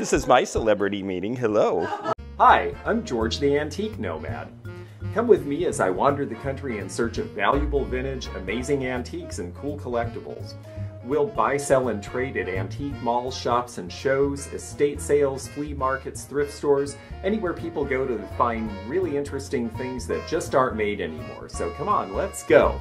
This is my celebrity meeting. Hello. Hi, I'm George the Antique Nomad. Come with me as I wander the country in search of valuable vintage, amazing antiques, and cool collectibles. We'll buy, sell, and trade at antique malls, shops, and shows, estate sales, flea markets, thrift stores, anywhere people go to find really interesting things that just aren't made anymore. So come on, let's go!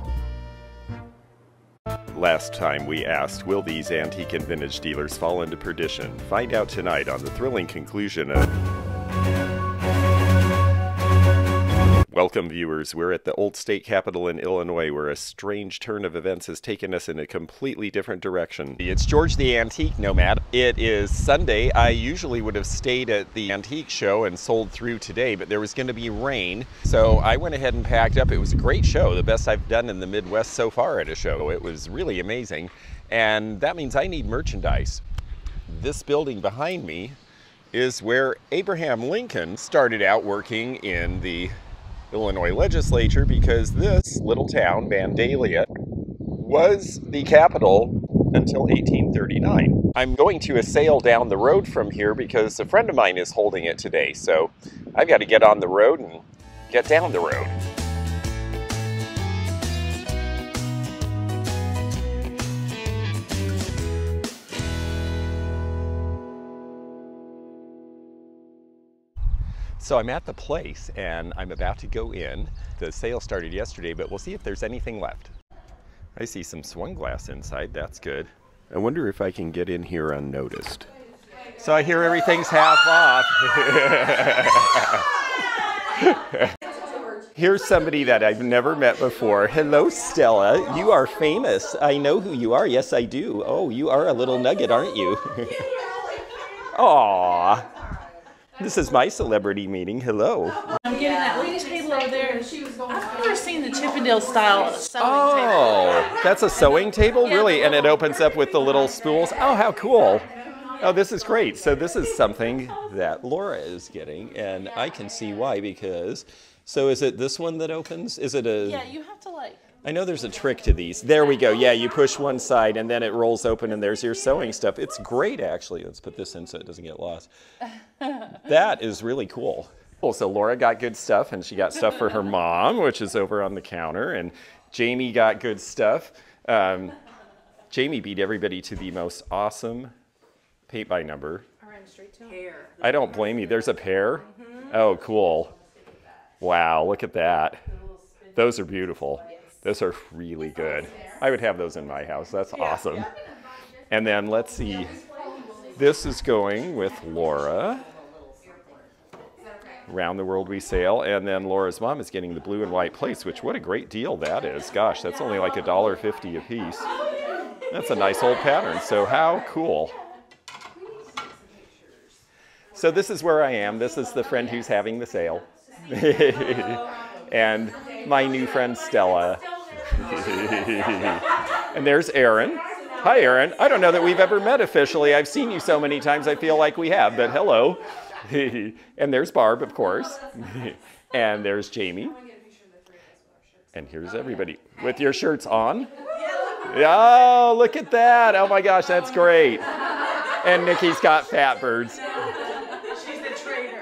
Last time we asked, will these antique and vintage dealers fall into perdition? Find out tonight on the thrilling conclusion of... Welcome, viewers. We're at the old state capitol in Illinois, where a strange turn of events has taken us in a completely different direction. It's George the Antique Nomad. It is Sunday. I usually would have stayed at the antique show and sold through today, but there was going to be rain, so I went ahead and packed up. It was a great show, the best I've done in the Midwest so far at a show. It was really amazing, and that means I need merchandise. This building behind me is where Abraham Lincoln started out working in the Illinois legislature because this little town, Vandalia, was the capital until 1839. I'm going to a sale down the road from here because a friend of mine is holding it today, so I've got to get on the road and get down the road. So I'm at the place and I'm about to go in. The sale started yesterday, but we'll see if there's anything left. I see some swung glass inside, that's good. I wonder if I can get in here unnoticed. So I hear everything's half off. Here's somebody that I've never met before. Hello, Stella. You are famous. I know who you are. Yes, I do. Oh, you are a little nugget, aren't you? Aww. This is my celebrity meeting. Hello. I'm getting that little table over there. And she was going. I've never seen the Chippendale style sewing Oh, that's a sewing table? Really? And it opens up with the little spools? Oh, how cool. Oh, this is great. So this is something that Laura is getting, and I can see why because, so is it this one that opens? Is it a... Yeah, you have to like. I know there's a trick to these. There we go. Yeah, you push one side and then it rolls open and there's your sewing stuff. It's great, actually. Let's put this in so it doesn't get lost. That is really cool. Cool. So Laura got good stuff and she got stuff for her mom, which is over on the counter. And Jamie got good stuff. Um, Jamie beat everybody to the most awesome paint by number. I don't blame you. There's a pair. Oh, cool. Wow, look at that. Those are beautiful. Those are really good. I would have those in my house. That's awesome. And then let's see. This is going with Laura. Round the World We Sail. And then Laura's mom is getting the blue and white plates, which what a great deal that is. Gosh, that's only like a dollar fifty a piece. That's a nice old pattern. So how cool. So this is where I am. This is the friend who's having the sale. and my new friend Stella. and there's Aaron. Hi, Aaron. I don't know that we've ever met officially. I've seen you so many times, I feel like we have, but hello. and there's Barb, of course. and there's Jamie. And here's everybody with your shirts on. Oh, look at that. Oh my gosh, that's great. And Nikki's got fat birds.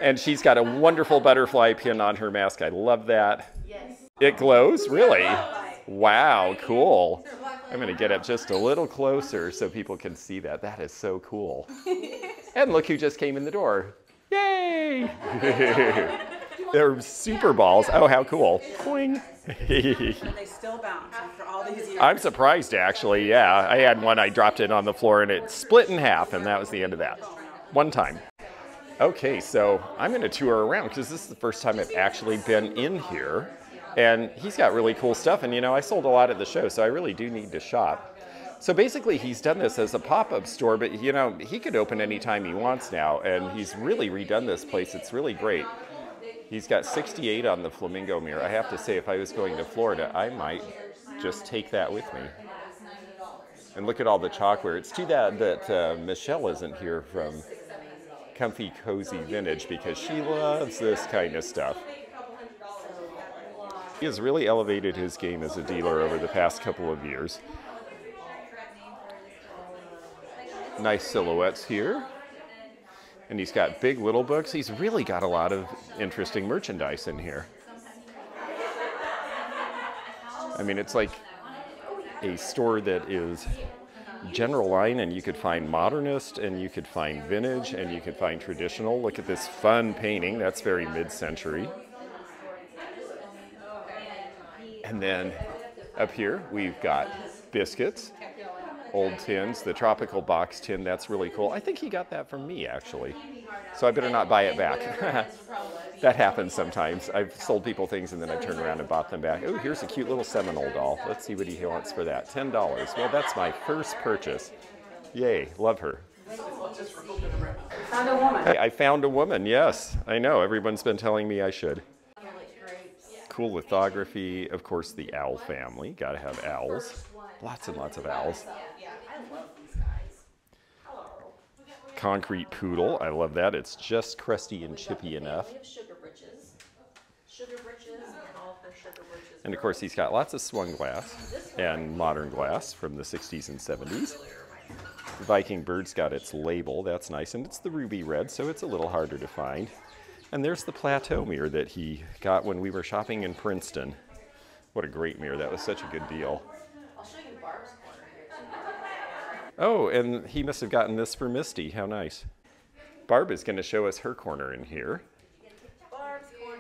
And she's got a wonderful butterfly pin on her mask. I love that. Yes. It glows? Really? Wow, cool. I'm going to get up just a little closer so people can see that. That is so cool. and look who just came in the door. Yay! They're super balls. Oh, how cool. Boing. they still bounce after all these years. I'm surprised, actually. Yeah, I had one, I dropped it on the floor and it split in half, and that was the end of that. One time. Okay, so I'm going to tour around because this is the first time I've actually been in here. And he's got really cool stuff. And you know, I sold a lot at the show, so I really do need to shop. So basically, he's done this as a pop up store, but you know, he could open anytime he wants now. And he's really redone this place. It's really great. He's got 68 on the Flamingo mirror. I have to say, if I was going to Florida, I might just take that with me. And look at all the chalkware. It's too bad that uh, Michelle isn't here from Comfy Cozy Vintage because she loves this kind of stuff. He has really elevated his game as a dealer over the past couple of years. Nice silhouettes here. And he's got big little books. He's really got a lot of interesting merchandise in here. I mean, it's like a store that is general line and you could find modernist and you could find vintage and you could find traditional. Look at this fun painting. That's very mid-century. And then up here we've got biscuits, old tins, the tropical box tin. That's really cool. I think he got that from me actually. So I better not buy it back. that happens sometimes. I've sold people things and then I turn around and bought them back. Oh, here's a cute little Seminole doll. Let's see what he wants for that. $10. Well, that's my first purchase. Yay, love her. Found a woman. I found a woman, yes. I know, everyone's been telling me I should. Cool lithography. Of course, the owl family. Gotta have owls. Lots and lots of owls. Concrete poodle. I love that. It's just crusty and chippy enough. And of course, he's got lots of swung glass and modern glass from the 60s and 70s. Viking Bird's got its label. That's nice. And it's the ruby red, so it's a little harder to find. And there's the plateau mirror that he got when we were shopping in Princeton. What a great mirror. That was such a good deal. I'll show you Barb's corner here. Oh, and he must have gotten this for Misty. How nice. Barb is going to show us her corner in here.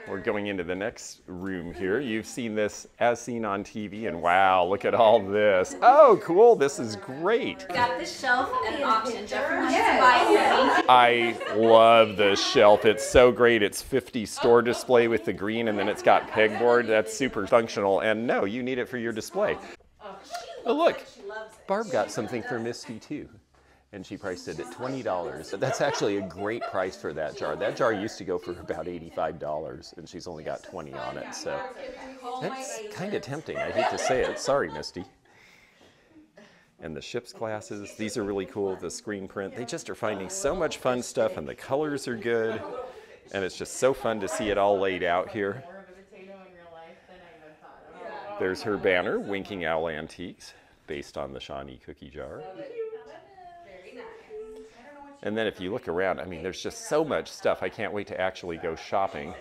We're going into the next room here. You've seen this as seen on TV, and wow, look at all this. Oh, cool. This is great. Got this shelf at auction. Jeffrey wants to buy. I love the shelf. It's so great. It's 50 store display with the green, and then it's got pegboard. That's super functional. And no, you need it for your display. Oh, look. Barb got something for Misty too. And she priced it at $20. But that's actually a great price for that jar. That jar used to go for about $85, and she's only got 20 on it. So that's kind of tempting. I hate to say it. Sorry, Misty. And the ship's glasses, these are really cool. The screen print, they just are finding so much fun stuff, and the colors are good. And it's just so fun to see it all laid out here. There's her banner, Winking Owl Antiques, based on the Shawnee cookie jar. And then if you look around, I mean, there's just so much stuff. I can't wait to actually go shopping.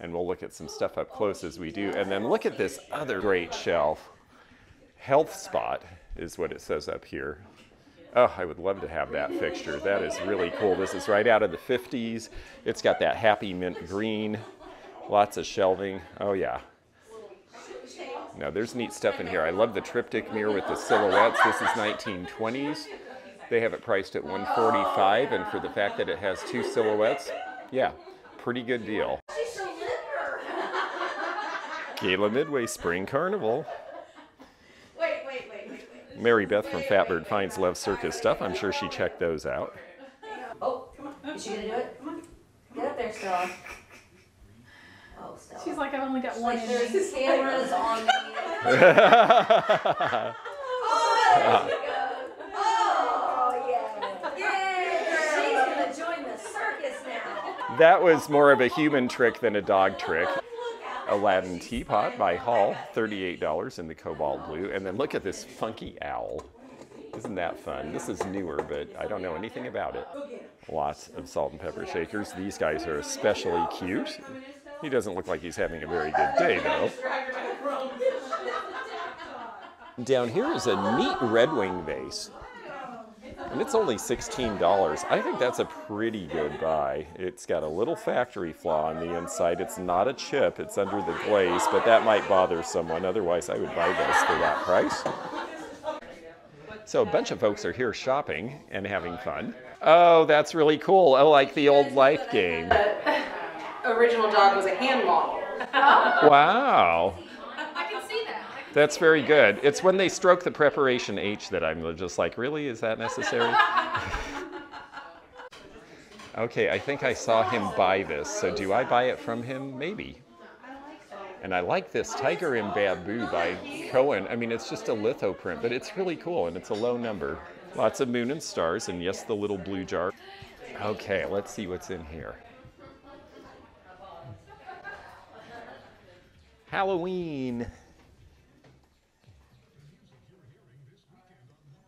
And we'll look at some stuff up close as we do. And then look at this other great shelf. Health Spot is what it says up here. Oh, I would love to have that fixture. That is really cool. This is right out of the 50s. It's got that happy mint green, lots of shelving. Oh, yeah. Now, there's neat stuff in here. I love the triptych mirror with the silhouettes. This is 1920s. They have it priced at 145 and for the fact that it has two silhouettes, yeah, pretty good deal. Gala Midway Spring Carnival. Wait, wait, wait, wait, wait. Mary Beth from Fatbird Finds Love circus stuff. I'm sure she checked those out. Oh, come on. Is she gonna do it? Come on. Get up there, Stella. She's like, I've only got one Like in there's cameras on the. Oh, there she goes. Oh, yeah. Yay, She's gonna join the circus now. That was more of a human trick than a dog trick. Aladdin Teapot by Hall, $38 in the cobalt blue. And then look at this funky owl. Isn't that fun? This is newer, but I don't know anything about it. Lots of salt and pepper shakers. These guys are especially cute. He doesn't look like he's having a very good day, though. Down here is a neat Red Wing vase. And it's only $16. I think that's a pretty good buy. It's got a little factory flaw on the inside. It's not a chip, it's under the glaze, but that might bother someone. Otherwise, I would buy this for that price. So a bunch of folks are here shopping and having fun. Oh, that's really cool. I like the old life game. Original dog was a hand model. Wow. I can see that. That's very good. It's when they stroke the preparation H that I'm just like, really? Is that necessary? okay, I think I saw him buy this. So do I buy it from him? Maybe. And I like this oh, Tiger in Bamboo by Cohen. I mean, it's just a litho print, but it's really cool and it's a low number. Lots of moon and stars, and yes, the little blue jar. Okay, let's see what's in here. Halloween.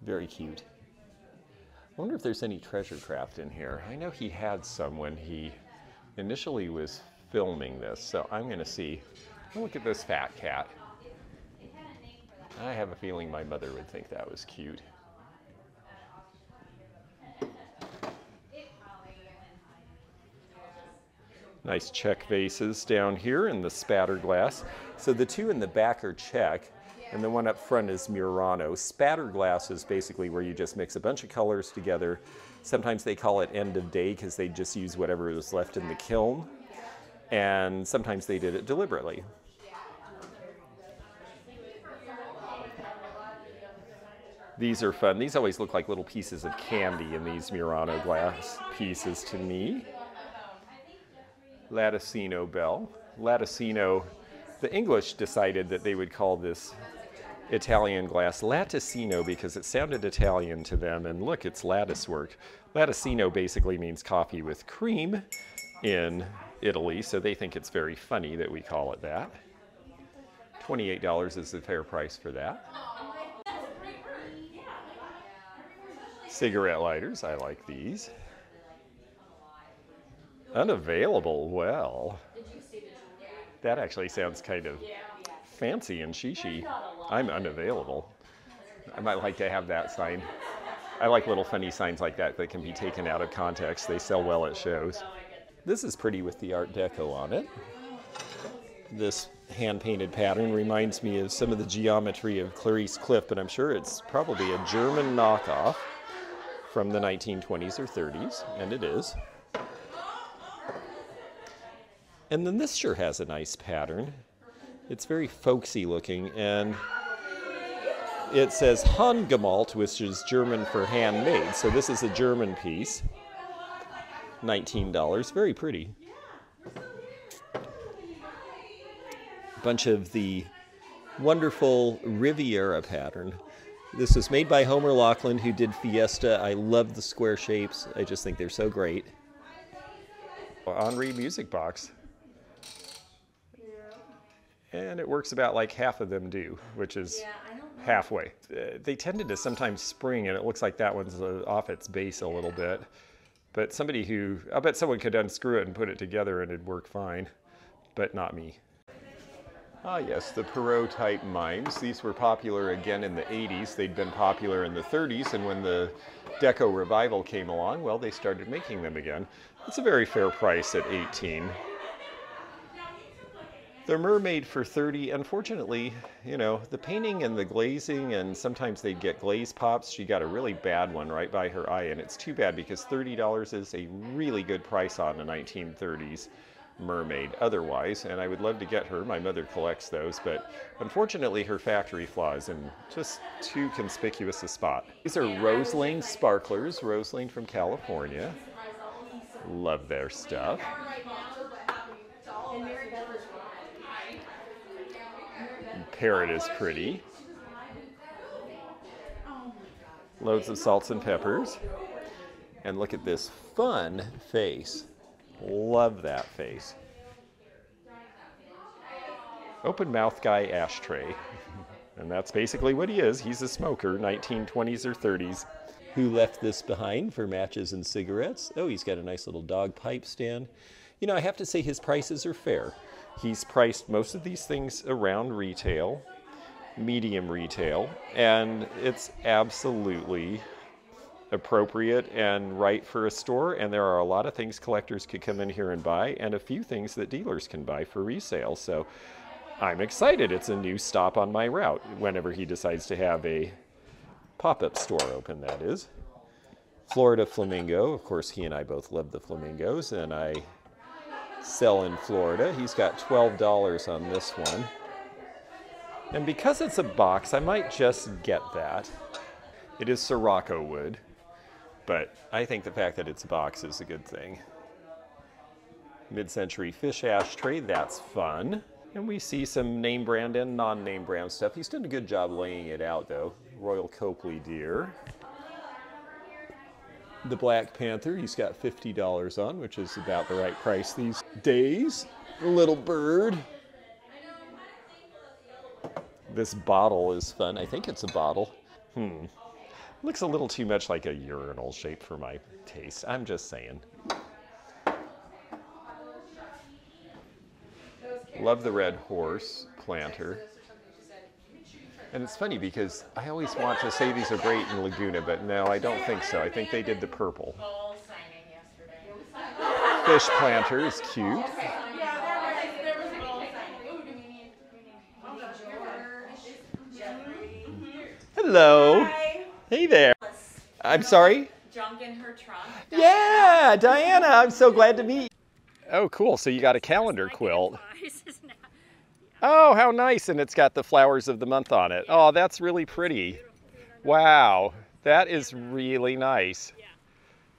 Very cute. I wonder if there's any treasure craft in here. I know he had some when he initially was filming this, so I'm going to see. Look at this fat cat. I have a feeling my mother would think that was cute. Nice Czech vases down here in the spatter glass. So the two in the back are Czech, and the one up front is Murano. Spatter glass is basically where you just mix a bunch of colors together. Sometimes they call it end of day because they just use whatever was left in the kiln. And sometimes they did it deliberately. These are fun. These always look like little pieces of candy in these Murano glass pieces to me. Latticino bell. Latticino, the English decided that they would call this Italian glass latticino because it sounded Italian to them. And look, it's lattice work. Latticino basically means coffee with cream in Italy, so they think it's very funny that we call it that. $28 is the fair price for that. Cigarette lighters, I like these. Unavailable, well. That actually sounds kind of fancy and shishi. I'm unavailable. I might like to have that sign. I like little funny signs like that that can be taken out of context. They sell well at shows. This is pretty with the Art Deco on it. This hand-painted pattern reminds me of some of the geometry of Clarice Cliff, but I'm sure it's probably a German knockoff from the 1920s or 30s, and it is. And then this sure has a nice pattern. It's very folksy looking, and it says Handgemalt, which is German for handmade. So this is a German piece. $19. Very pretty. Bunch of the wonderful Riviera pattern. This was made by Homer Laughlin, who did Fiesta. I love the square shapes. I just think they're so great. Henri Music Box. And it works about like half of them do, which is halfway. Uh, they tended to sometimes spring, and it looks like that one's uh, off its base a little bit. But somebody who, I bet someone could unscrew it and put it together and it'd work fine, but not me. Ah yes, the Pierrot type mimes. These were popular again in the 80s. They'd been popular in the 30s, and when the Deco revival came along, well, they started making them again. It's a very fair price at 18. The mermaid for 30, unfortunately, you know, the painting and the glazing, and sometimes they'd get glaze pops. She got a really bad one right by her eye, and it's too bad because $30 is a really good price on a 1930s mermaid otherwise, and I would love to get her. My mother collects those, but unfortunately her factory flaw is in just too conspicuous a spot. These are Rose sparklers, Rose from California. Love their stuff. Parrot is pretty. Loads of salts and peppers. And look at this fun face. Love that face. Open mouth guy ashtray. and that's basically what he is. He's a smoker, 1920s or 30s. Who left this behind for matches and cigarettes? Oh, he's got a nice little dog pipe stand. You know, I have to say his prices are fair. He's priced most of these things around retail, medium retail, and it's absolutely appropriate and right for a store. And there are a lot of things collectors could come in here and buy, and a few things that dealers can buy for resale. So I'm excited. It's a new stop on my route whenever he decides to have a pop up store open, that is. Florida Flamingo. Of course, he and I both love the flamingos, and I sell in Florida. He's got $12 on this one. And because it's a box, I might just get that. It is Syroco wood, but I think the fact that it's a box is a good thing. Mid-century fish ashtray, that's fun. And we see some name brand and non-name brand stuff. He's done a good job laying it out though. Royal Copley deer the Black Panther. He's got $50 on, which is about the right price these days. Little bird. This bottle is fun. I think it's a bottle. Hmm. Looks a little too much like a urinal shape for my taste. I'm just saying. Love the red horse planter. And it's funny because I always want to say these are great in Laguna, but no, I don't think so. I think they did the purple. Fish planter is cute. Hello. Hey there. I'm sorry? Junk in her trunk. Yeah, Diana, I'm so glad to meet. You. Oh, cool. So you got a calendar quilt. Oh, how nice. And it's got the flowers of the month on it. Oh, that's really pretty. Wow, that is really nice.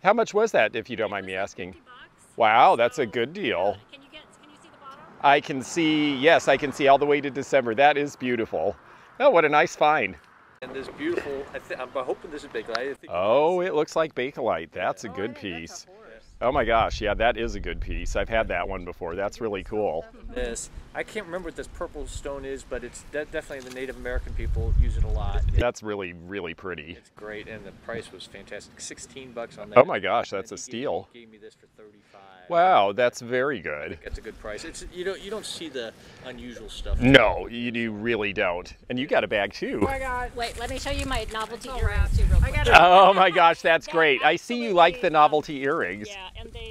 How much was that, if you don't mind me asking? Wow, that's a good deal. Can you get? Can you see the bottom? I can see, yes, I can see all the way to December. That is beautiful. Oh, what a nice find. And this beautiful, I th- I'm hoping this is Bakelite. I think Oh, it looks like Bakelite. That's a good oh, piece. Oh my gosh, yeah, that is a good piece. I've had that one before. That's really cool. this. I can't remember what this purple stone is, but it's de- definitely the Native American people use it a lot. That's really, really pretty. it's great, and the price was fantastic. 16 bucks on that. Oh my gosh, that's a he gave- steal. Gave me this for 35. Wow, that's very good. That's a good price. It's you don't you don't see the unusual stuff. No, you, you really don't. And you got a bag too. Oh my god. Wait, let me show you my novelty earrings too, real quick. Oh my gosh, that's great. I see you like the novelty earrings. Yeah, and they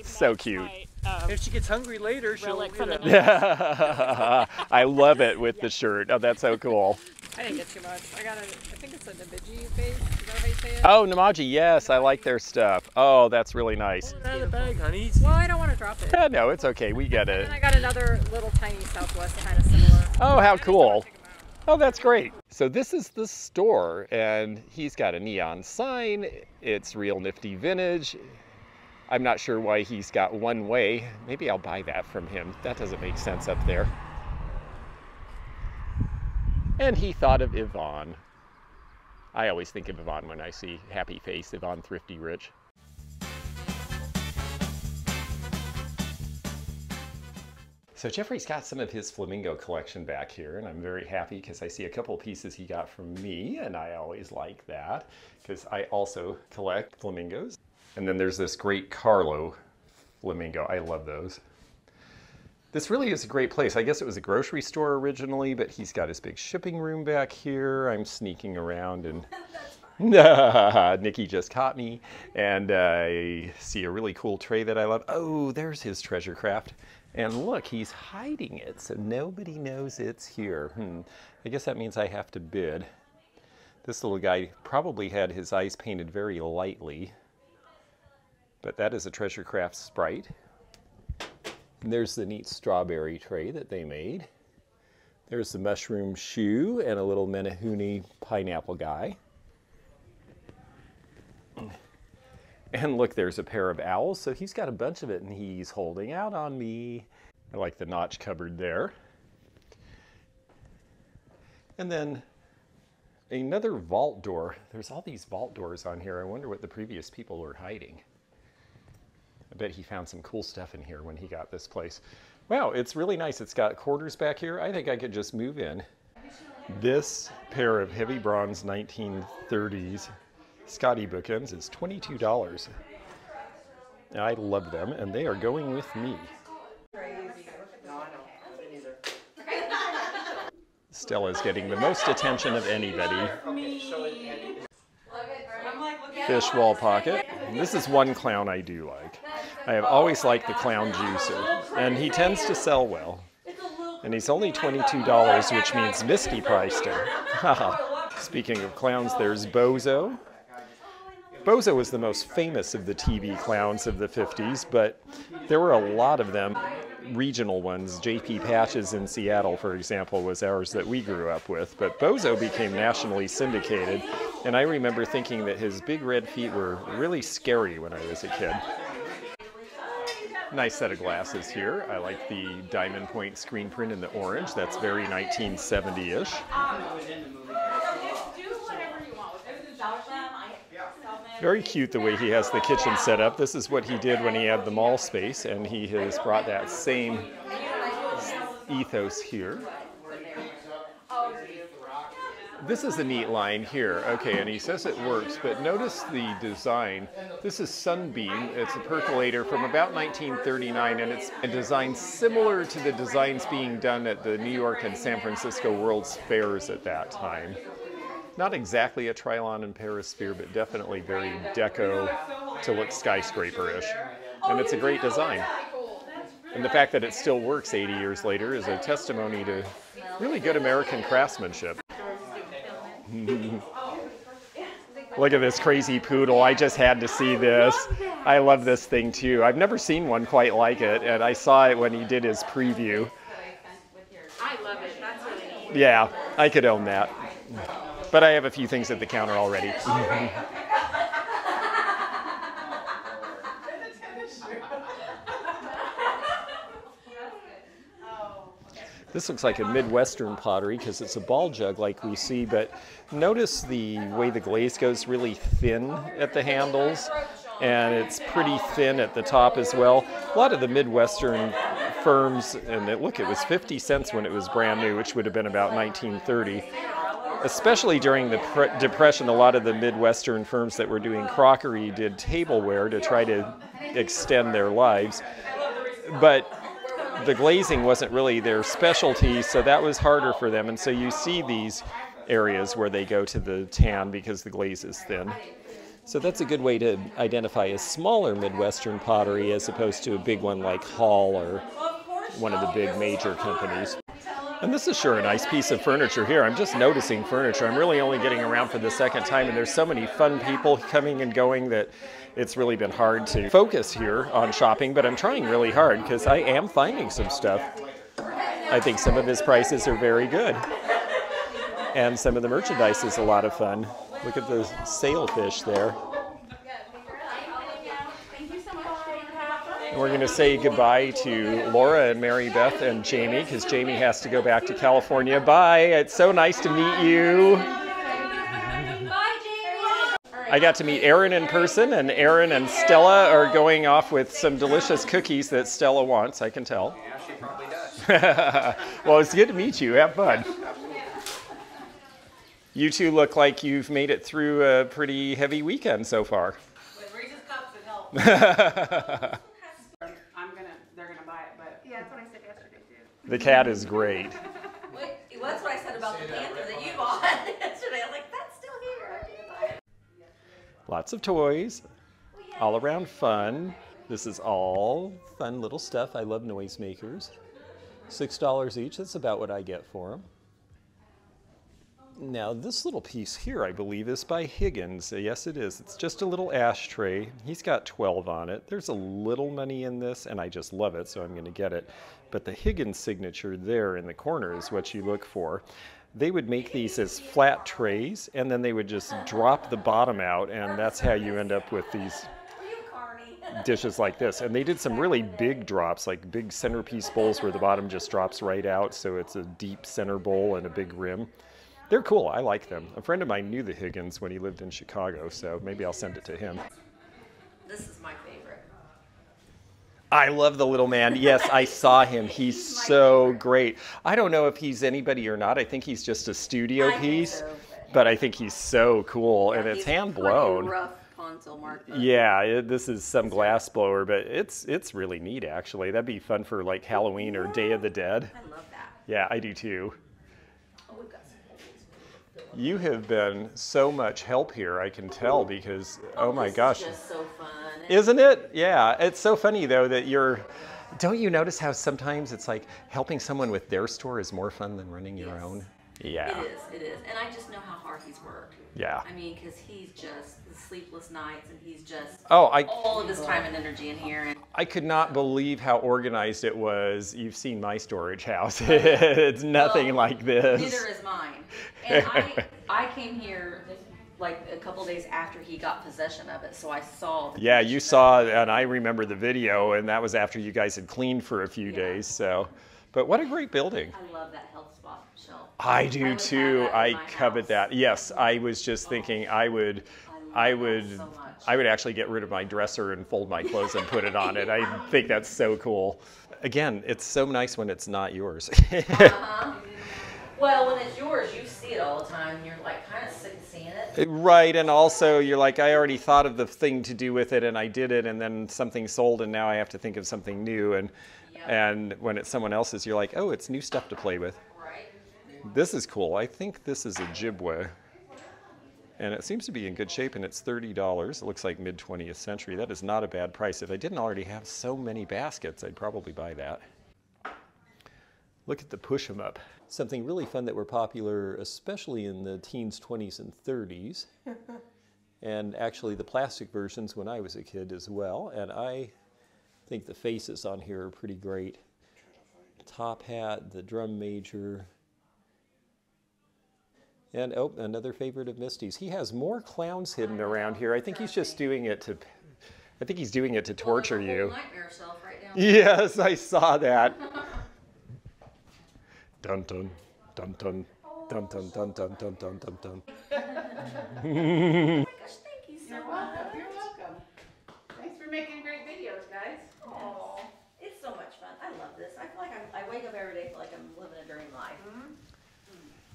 So cute. My, um, If she gets hungry later, she'll relic you from know. the I love it with the shirt. Oh, that's so cool. I didn't get too much. I got a, I think it's a Nabiji base. Is that how you say it? Oh, Namaji, yes, I like their stuff. Oh, that's really nice. Out of the bag, honey. Well, I don't want to drop it. Eh, no, it's okay. We get it. And I got another little tiny Southwest kind of similar. Oh, how cool. Check 'em out. Oh, that's great. So this is the store, and he's got a neon sign. It's real nifty vintage. I'm not sure why he's got one way. Maybe I'll buy that from him. That doesn't make sense up there. And he thought of Yvonne. I always think of Yvonne when I see happy face, Yvonne Thrifty Rich. So Jeffrey's got some of his flamingo collection back here, and I'm very happy because I see a couple pieces he got from me, and I always like that because I also collect flamingos. And then there's this great Carlo flamingo. I love those. This really is a great place. I guess it was a grocery store originally, but he's got his big shipping room back here. I'm sneaking around and Nikki just caught me, and I see a really cool tray that I love. Oh, there's his treasure craft. And look, he's hiding it, so nobody knows it's here. Hmm. I guess that means I have to bid. This little guy probably had his eyes painted very lightly, but that is a treasure craft sprite. And there's the neat strawberry tray that they made. There's the mushroom shoe and a little Menehune pineapple guy. And look, there's a pair of owls. So he's got a bunch of it and he's holding out on me. I like the notch cupboard there. And then another vault door. There's all these vault doors on here. I wonder what the previous people were hiding. I bet he found some cool stuff in here when he got this place. Wow, it's really nice. It's got quarters back here. I think I could just move in. This pair of heavy bronze 1930s Scotty bookends is $22. I love them, and they are going with me. Stella's getting the most attention of anybody. Fish wall pocket. This is one clown I do like. I have always liked the clown juicer, and he tends to sell well. And he's only $22, which means Misty priced him. Speaking of clowns, there's Bozo. Bozo was the most famous of the TV clowns of the 50s, but there were a lot of them, regional ones. JP Patches in Seattle, for example, was ours that we grew up with. But Bozo became nationally syndicated, and I remember thinking that his big red feet were really scary when I was a kid. Nice set of glasses here. I like the diamond point screen print in the orange. That's very 1970-ish. Very cute the way he has the kitchen set up. This is what he did when he had the mall space, and he has brought that same ethos here. This is a neat line here. Okay, and he says it works, but notice the design. This is Sunbeam. It's a percolator from about 1939, and it's a design similar to the designs being done at the New York and San Francisco World's Fairs at that time. Not exactly a Trilon and Perisphere, but definitely very deco to look skyscraper-ish. And it's a great design. And the fact that it still works 80 years later is a testimony to really good American craftsmanship. Look at this crazy poodle. I just had to see this. I love this thing too. I've never seen one quite like it, and I saw it when he did his preview. I love it. That's really neat. Yeah, I could own that. But I have a few things at the counter already. This looks like a Midwestern pottery because it's a ball jug like we see, but notice the way the glaze goes really thin at the handles and it's pretty thin at the top as well. A lot of the Midwestern firms, and it, look, it was 50 cents when it was brand new, which would have been about 1930. Especially during the pre- Depression, a lot of the Midwestern firms that were doing crockery did tableware to try to extend their lives. But the glazing wasn't really their specialty, so that was harder for them. And so you see these areas where they go to the tan because the glaze is thin. So that's a good way to identify a smaller Midwestern pottery as opposed to a big one like Hall or one of the big major companies. And this is sure a nice piece of furniture here. I'm just noticing furniture. I'm really only getting around for the second time, and there's so many fun people coming and going that it's really been hard to focus here on shopping, but I'm trying really hard because I am finding some stuff. I think some of his prices are very good. And some of the merchandise is a lot of fun. Look at the sailfish there. And we're going to say goodbye to Laura and Mary Beth and Jamie because Jamie has to go back to California. Bye. It's so nice to meet you. I got to meet Aaron in person, and Aaron and Stella are going off with some delicious cookies that Stella wants, I can tell. Yeah, she probably does. well, it's good to meet you. Have fun. You two look like you've made it through a pretty heavy weekend so far. With Reese's Cups, it helps. I'm gonna, they're gonna buy it, but. Yeah, that's what I said yesterday too. The cat is great. Wait, that's what I said about the panther that you bought yesterday. I was like, that's still here. I didn't buy it. Lots of toys, all around fun. This is all fun little stuff. I love noisemakers. Six dollars each. That's about what I get for them. Now, this little piece here, I believe, is by Higgins. Yes, it is. It's just a little ashtray. He's got 12 on it. There's a little money in this, and I just love it, so I'm going to get it. But the Higgins signature there in the corner is what you look for. They would make these as flat trays, and then they would just drop the bottom out, and that's how you end up with these dishes like this. And they did some really big drops, like big centerpiece bowls where the bottom just drops right out, so it's a deep center bowl and a big rim. They're cool. I like them. A friend of mine knew the Higgins when he lived in Chicago, so maybe I'll send it to him. This is my favorite. I love the little man. Yes, I saw him. He's so great. I don't know if he's anybody or not. I think he's just a studio I piece, so. but I think he's so cool, and it's hand blown. Rough console mark. though. Yeah, it, this is some glass blower, but it's it's really neat actually. That'd be fun for like Halloween or Day of the Dead. I love that. Yeah, I do too. Oh, we've got some. You have been so much help here, I can tell, because oh, oh my this is gosh, just so fun. isn't it? Yeah, it's so funny though that you're. Don't you notice how sometimes it's like helping someone with their store is more fun than running your Yes. own? Yeah. It is, it is. And I just know how hard he's worked. Yeah. I mean, because he's just the sleepless nights and he's just Oh, I all of his time and energy in here. And I could not believe how organized it was. You've seen my storage house. Oh, it's nothing Well, like this. neither is mine. And I, I came here like a couple days after he got possession of it, so I saw. The Yeah, you saw, and I remember the video, and that was after you guys had cleaned for a few Yeah. days. So, but what a great building. I love that health. I do have too. I covet house. that. Yes, I was just thinking I would, I I would, so. I would actually get rid of my dresser and fold my clothes and put it on it. I think that's so cool. Again, it's so nice when it's not yours. Uh-huh. Well, when it's yours, you see it all the time, and you're like kind of sick of seeing it. Right, and also you're like, I already thought of the thing to do with it, and I did it, and then something sold, and now I have to think of something new, and and when it's someone else's, you're like, oh, it's new stuff to play with. This is cool. I think this is a Jibwe. And it seems to be in good shape, and it's $30. It looks like mid 20th century. That is not a bad price. If I didn't already have so many baskets, I'd probably buy that. Look at the push 'em up. Something really fun that were popular, especially in the teens, 20s, and 30s. and actually, the plastic versions when I was a kid as well. And I think the faces on here are pretty great. Top hat, the drum major, and oh, another favorite of Misty's. He has more clowns hidden around here. I think he's just doing it to, I think he's doing it to torture you. Yes, I saw that. dun dun, dun dun, dun dun dun dun dun dun dun.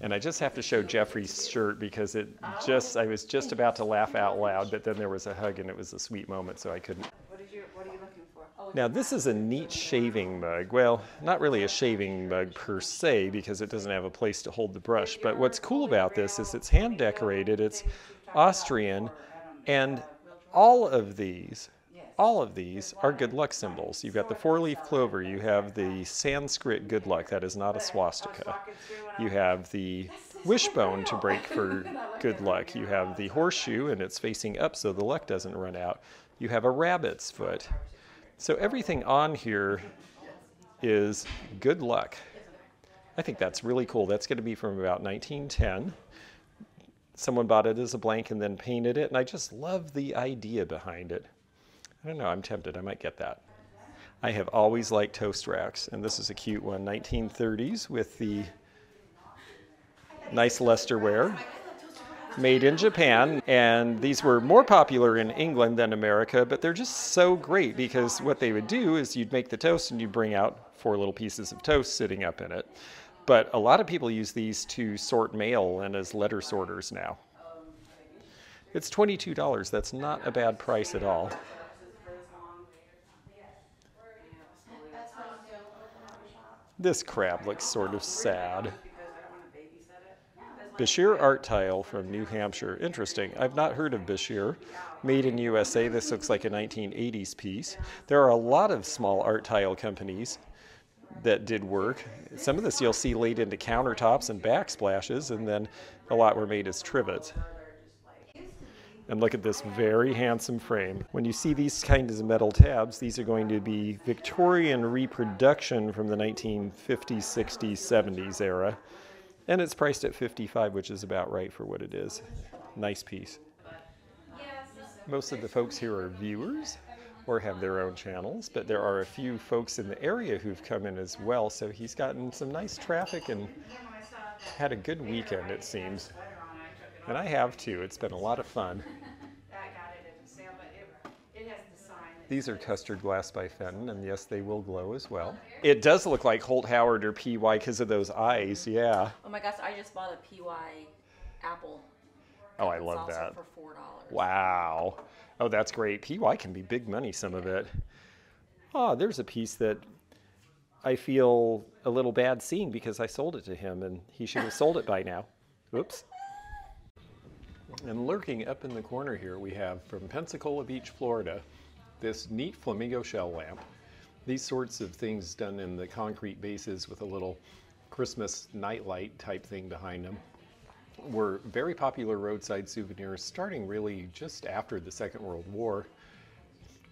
And I just have to show Jeffrey's shirt because it just I was just about to laugh out loud, but then there was a hug and it was a sweet moment, so I couldn't. What is your, what are you looking for? Oh, now this is a neat shaving mug. Well, not really a shaving mug per se because it doesn't have a place to hold the brush. But what's cool about this is it's hand decorated, it's Austrian, and all of these, all of these are good luck symbols. You've got the four-leaf clover, you have the Sanskrit good luck, that is not a swastika. You have the wishbone to break for good luck. You have the horseshoe and it's facing up so the luck doesn't run out. You have a rabbit's foot. So everything on here is good luck. I think that's really cool. That's going to be from about 1910. Someone bought it as a blank and then painted it, and I just love the idea behind it. I don't know, I'm tempted. I might get that. I have always liked toast racks, and this is a cute one. 1930s with the nice lusterware made in Japan, and these were more popular in England than America, but they're just so great because what they would do is you'd make the toast and you'd bring out four little pieces of toast sitting up in it. But a lot of people use these to sort mail and as letter sorters now. It's $22. That's not a bad price at all. This crab looks sort of sad. Bashir art tile from New Hampshire. Interesting. I've not heard of Bashir. Made in USA. This looks like a 1980s piece. There are a lot of small art tile companies that did work. Some of this you'll see laid into countertops and backsplashes, and then a lot were made as trivets. And look at this very handsome frame. When you see these kinds of metal tabs, these are going to be Victorian reproduction from the 1950s, 60s, 70s era. And it's priced at 55, which is about right for what it is. Nice piece. Most of the folks here are viewers or have their own channels, but there are a few folks in the area who've come in as well, so he's gotten some nice traffic and had a good weekend, it seems. And I have too. It's been a lot of fun. These are custard glass by Fenton, and yes, they will glow as well. It does look like Holt Howard or PY because of those eyes, yeah. Oh my gosh, I just bought a PY apple. Oh, I It's love also that. For four dollars. Wow. Oh, that's great. PY can be big money, some of it. Ah, there's a piece that I feel a little bad seeing because I sold it to him and he should have sold it by now. Oops. And lurking up in the corner here, we have from Pensacola Beach, Florida, this neat flamingo shell lamp. These sorts of things done in the concrete bases with a little Christmas nightlight type thing behind them were very popular roadside souvenirs starting really just after the Second World War.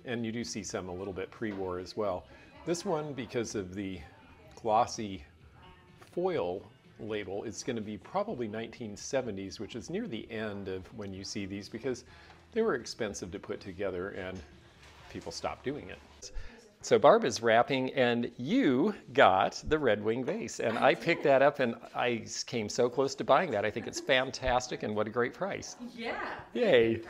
And you do see some a little bit pre war as well. This one, because of the glossy foil label, it's going to be probably 1970s, which is near the end of when you see these because they were expensive to put together and people stopped doing it. So Barb is wrapping, and you got the Red Wing vase, and I picked that up, and I came so close to buying that. I think it's fantastic, and what a great price! Yeah. Yay!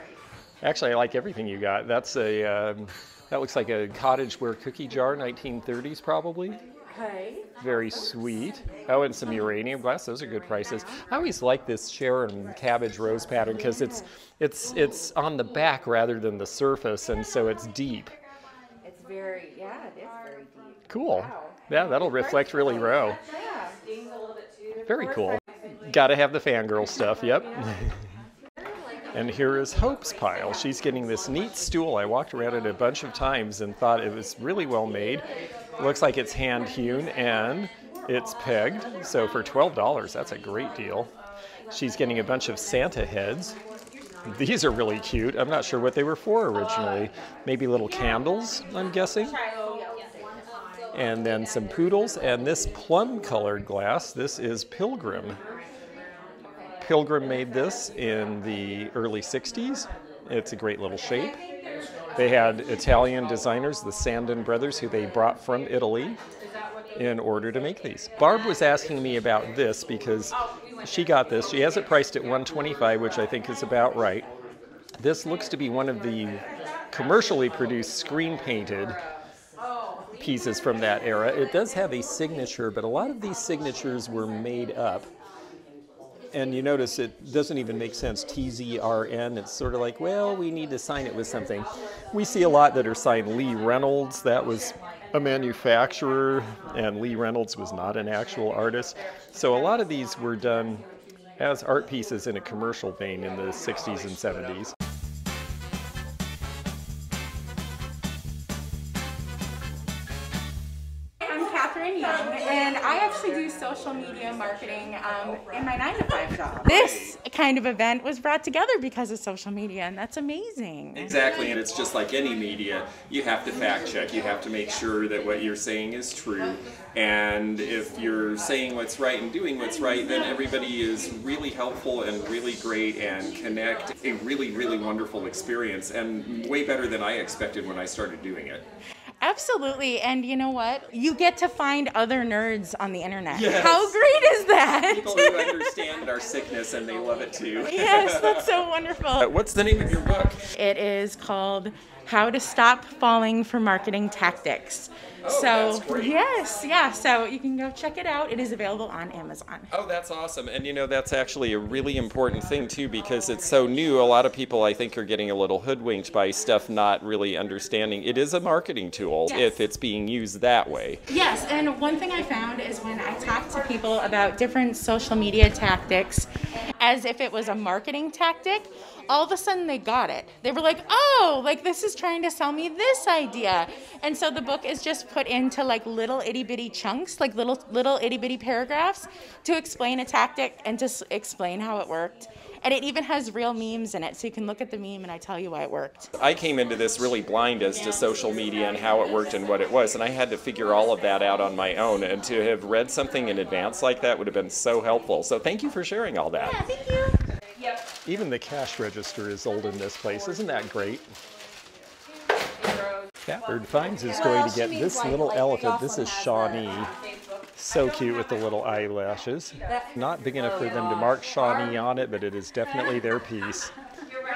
Actually, I like everything you got. That's a um, that looks like a cottage ware cookie jar, 1930s probably. Okay. Very sweet. Oh, and some uranium glass. Those are good prices. I always like this Sharon cabbage rose pattern because it's it's it's on the back rather than the surface, and so it's deep. It's very, yeah, it is very deep. Cool. Yeah, that'll reflect really row. Yeah. Very cool. Got to have the fangirl stuff. Yep. And here is Hope's pile. She's getting this neat stool. I walked around it a bunch of times and thought it was really well made. Looks like it's hand hewn and it's pegged. So for $12, that's a great deal. She's getting a bunch of Santa heads. These are really cute. I'm not sure what they were for originally. Maybe little candles, I'm guessing. And then some poodles and this plum colored glass. This is Pilgrim. Pilgrim made this in the early 60s. It's a great little shape. They had Italian designers, the Sandin brothers, who they brought from Italy in order to make these. Barb was asking me about this because she got this. She has it priced at 125, which I think is about right. This looks to be one of the commercially produced screen painted pieces from that era. It does have a signature, but a lot of these signatures were made up and you notice it doesn't even make sense TZRN. It's sort of like, well, we need to sign it with something. We see a lot that are signed Lee Reynolds. That was a manufacturer, and Lee Reynolds was not an actual artist. So a lot of these were done as art pieces in a commercial vein in the 60s and 70s. Social media marketing um, in my nine to five job. This kind of event was brought together because of social media, and that's amazing. Exactly, and it's just like any media, you have to fact check. You have to make sure that what you're saying is true. And if you're saying what's right and doing what's right, then everybody is really helpful and really great and connect. A really, really wonderful experience, and way better than I expected when I started doing it. Absolutely, and you know what? You get to find other nerds on the internet. Yes. How great is that? People who understand our sickness and they love it too. yes, that's so wonderful. Uh, What's the name of your book? It is called How to Stop Falling for Marketing Tactics. Oh, so, yes, yeah, so you can go check it out. It is available on Amazon. Oh, that's awesome. And you know, that's actually a really important thing too because it's so new. A lot of people, I think, are getting a little hoodwinked by stuff not really understanding. It is a marketing tool Yes. if it's being used that way. Yes, and one thing I found is when I talk to people about different social media tactics as if it was a marketing tactic, all of a sudden they got it. They were like, oh, like this is trying to sell me this idea. And so the book is just put into like little itty bitty chunks, like little little itty bitty paragraphs to explain a tactic and to s- explain how it worked. And it even has real memes in it, so you can look at the meme and I tell you why it worked. I came into this really blind as to social media and how it worked and what it was, and I had to figure all of that out on my own. And to have read something in advance like that would have been so helpful. So thank you for sharing all that. Yeah, Thank you. Even the cash register is old in this place. Isn't that great? Catbird Finds is going to get this little elephant. This is Shawnee. So cute with the little eyelashes. Not big enough for them to mark Shawnee on it, but it is definitely their piece.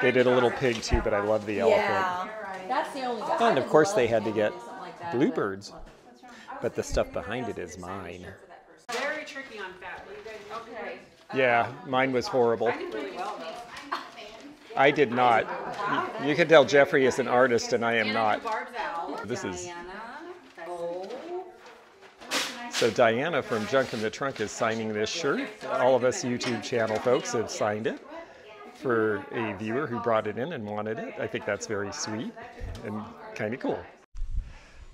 They did a little pig too, but I love the elephant. Yeah. That's the only. And of course they had to get bluebirds. But the stuff behind it is mine. Very tricky on fat. Will you guys okay? Yeah, mine was horrible. I did really well though. I did not. You- You can tell Jeffrey is an artist and I am not. This is So Diana from Junk in the Trunk is signing this shirt. All of us YouTube channel folks have signed it for a viewer who brought it in and wanted it. I think that's very sweet and kind of cool.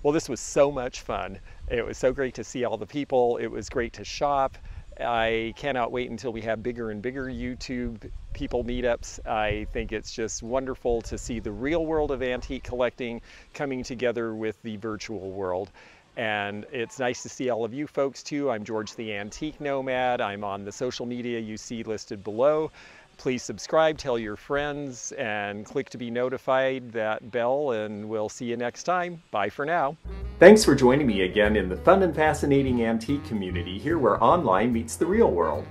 Well, this was so much fun. It was so great to see all the people. It was great to shop. I cannot wait until we have bigger and bigger YouTube people meetups. I think it's just wonderful to see the real world of antique collecting coming together with the virtual world. And it's nice to see all of you folks too. I'm George the Antique Nomad. I'm on the social media you see listed below. Please subscribe, tell your friends, and click to be notified that bell, and we'll see you next time. Bye for now. Thanks for joining me again in the fun and fascinating antique community here where online meets the real world.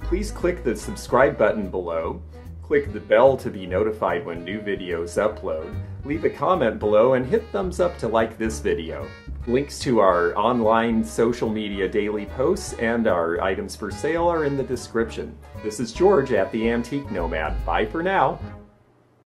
Please click the subscribe button below, click the bell to be notified when new videos upload, leave a comment below, and hit thumbs up to like this video. Links to our online social media daily posts and our items for sale are in the description. This is George at the Antique Nomad. Bye for now.